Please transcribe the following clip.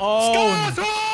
Oh. Scarto!